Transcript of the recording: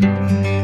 Bye.